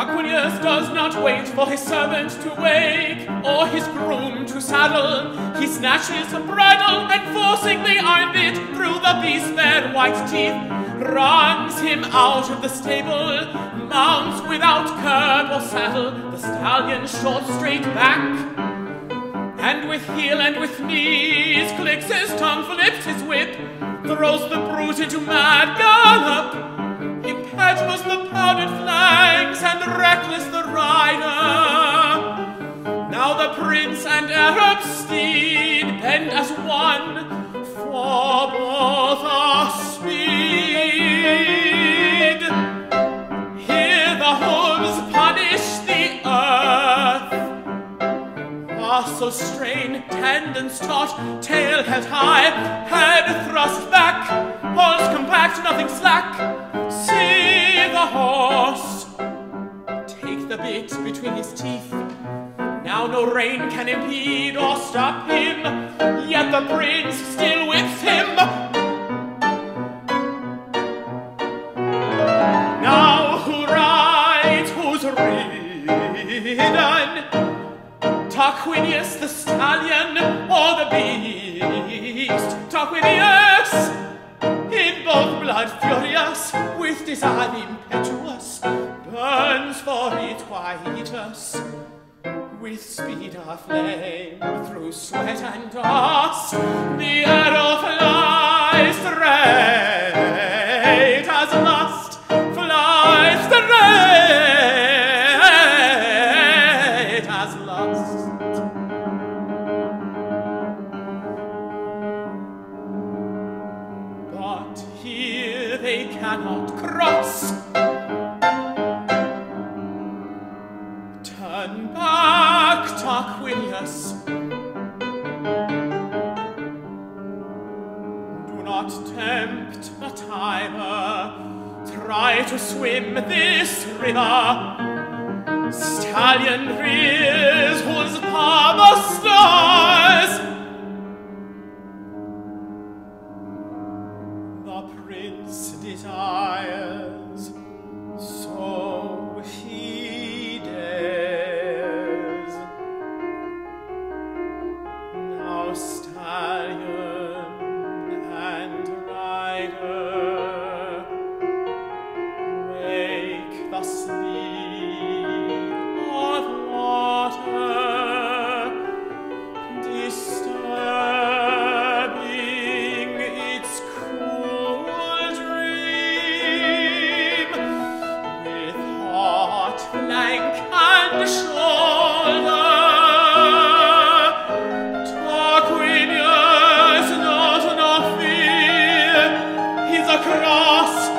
Tarquinius does not wait for his servant to wake or his groom to saddle. He snatches a bridle and forcing the iron bit through the beast's bare white teeth, runs him out of the stable, mounts without curb or saddle, the stallion short straight back. And with heel and with knees clicks his tongue, flips his whip, throws the brute into mad gallop. He Impetuous the powdered reckless the rider. Now the prince and Arab steed bend as one, for both are speed. Here the hooves punish the earth. Muscles strain, tendons taut, tail held high, head thrust back, pulse compact, nothing slack. The bit between his teeth. Now no rain can impede or stop him, yet the prince still whips him. Now who rides, who's ridden? Tarquinius the stallion or the beast? Tarquinius, in both blood furious, with desire impetuous, burns for it Itwaetus. With speed aflame through sweat and dust, the arrow flies straight as lust, flies straight as lust. But here they cannot cross. Back, Tarquinius. Do not tempt the Tiber. Try to swim this river. Stallion rears whose palm the stars. Now cross